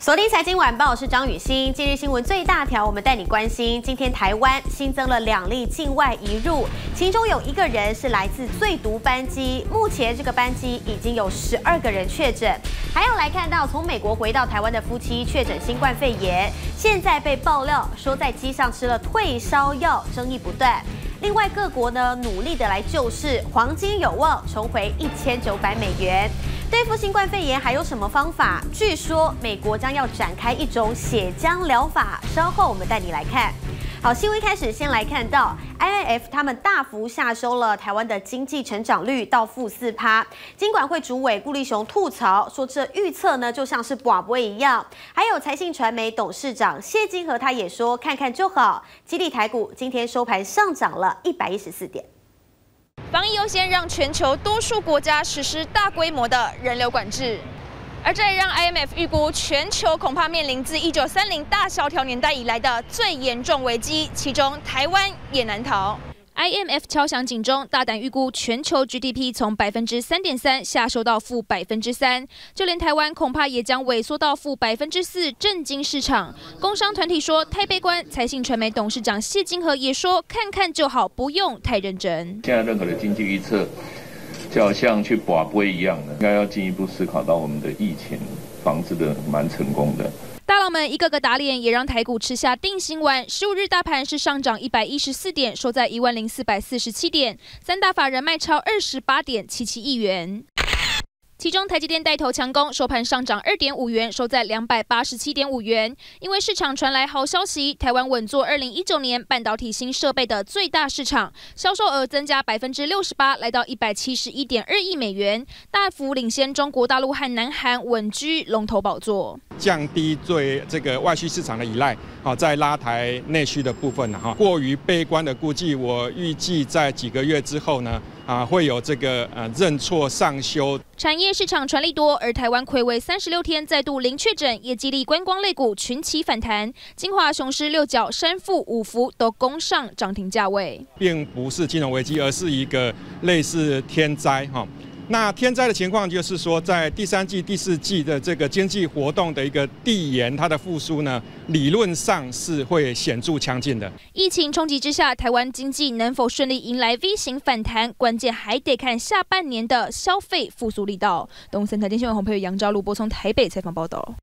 锁定财经晚报，我是张雨欣。今日新闻最大条，我们带你关心。今天台湾新增了两例境外移入，其中有一个人是来自最毒班机，目前这个班机已经有十二个人确诊。还有来看到从美国回到台湾的夫妻确诊新冠肺炎，现在被爆料说在机上吃了退烧药，争议不断。另外各国呢努力的来救市，黄金有望重回一千九百美元。对付新冠肺炎还有什么方法？据说美国将要展开一种血浆疗法，稍后我们带你来看。好，新闻开始，先来看到 IIF 他们大幅下收了台湾的经济成长率到负四趴。金管会主委顾立雄吐槽说，这预测呢就像是寡不一样。还有财信传媒董事长谢金河他也说，看看就好。激励台股今天收盘上涨了一百一十四点。防疫优先，让全球多数国家实施大规模的人流管制。而这也让 IMF 预估，全球恐怕面临自1930大萧条年代以来的最严重危机，其中台湾也难逃。IMF 敲响警钟，大胆预估全球 GDP 从百分之三点三下收到负百分之三，就连台湾恐怕也将萎缩到负百分之四，震惊市场。工商团体说太悲观，财信传媒董事长谢金河也说看看就好，不用太认真。现在任何的经济预测。就好像去拔杯一样的，应该要进一步思考到我们的疫情防治的蛮成功的。大佬们一个个打脸，也让台股吃下定心丸。十五日大盘是上涨一百一十四点，收在一万零四百四十七点，三大法人卖超二十八点七七亿元。其中，台积电带头强攻，收盘上涨二点五元，收在两百八十七点五元。因为市场传来好消息，台湾稳坐二零一九年半导体新设备的最大市场，销售额增加百分之六十八，来到一百七十一点二亿美元，大幅领先中国大陆和南韩，稳居龙头宝座。降低对这个外需市场的依赖，好，在拉抬内需的部分呢，哈，过于悲观的估计，我预计在几个月之后呢，啊，会有这个呃认错上修。产业市场传利多，而台湾暌违三十六天再度零确诊，也激励观光类股群起反弹。金华雄狮六角、山富五福都攻上涨停价位，并不是金融危机，而是一个类似天灾，哈。那天灾的情况就是说，在第三季、第四季的这个经济活动的一个递延，它的复苏呢，理论上是会显著强劲的。疫情冲击之下，台湾经济能否顺利迎来 V 型反弹，关键还得看下半年的消费复苏力道。东森台电新闻红配杨昭露播从台北采访报道。